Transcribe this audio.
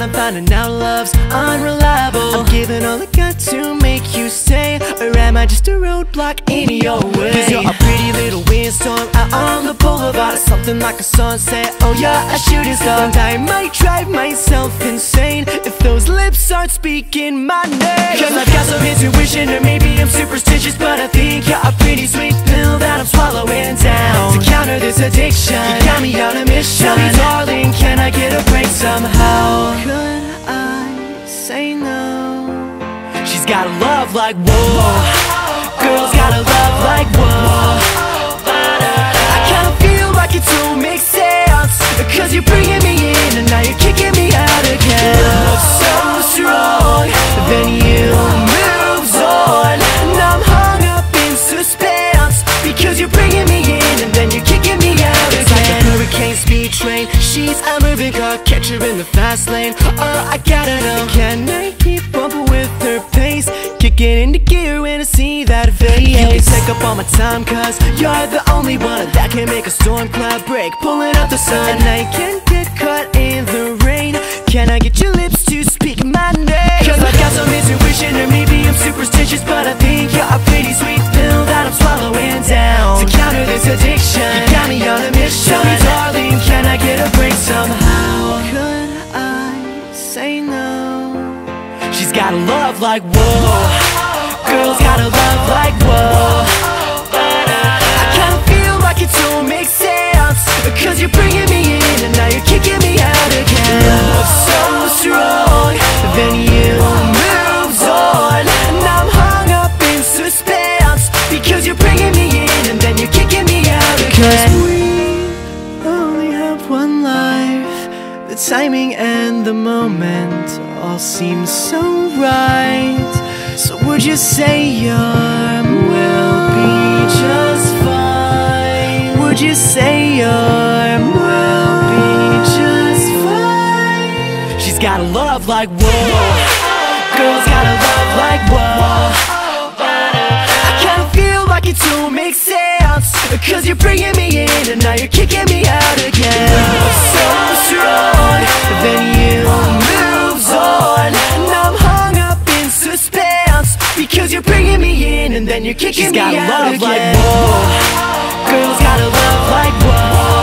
finding out love's unreliable. I'm giving all I got to make you stay Or am I just a roadblock in your way? Cause you're a pretty little windstorm out on the boulevard. Something like a sunset, oh yeah, a shooting star And I might drive myself insane If those lips start speaking my name. Cause I've got some intuition or maybe I'm superstitious But I think you're a pretty sweet pill that I'm swallowing down. To counter this addiction, you got me on a mission. Tell me darling, can I get a break somehow? Could I say no? She's got a love like whoa Girls got a love like whoa She's moving car, catch her in the fast lane. Oh, I gotta know Can I keep up with her pace? Kicking into gear when I see that face. You can take up all my time? Cause You're the only one that can make a storm cloud break. Pulling up the sun. And I can't get caught in the rain. Can I get your lips say no? She's got a love like whoa Girls got a love like whoa timing and the moment all seem so right So would you say your will be just fine? Would you say your will be just fine? She's got a love like whoa Girls got a love like whoa I kinda feel like it don't make sense Cause you're bringing me in and now you're kicking me you're bringing me in and then you're kicking She's me got a out love again. like whoa Girls got a love like whoa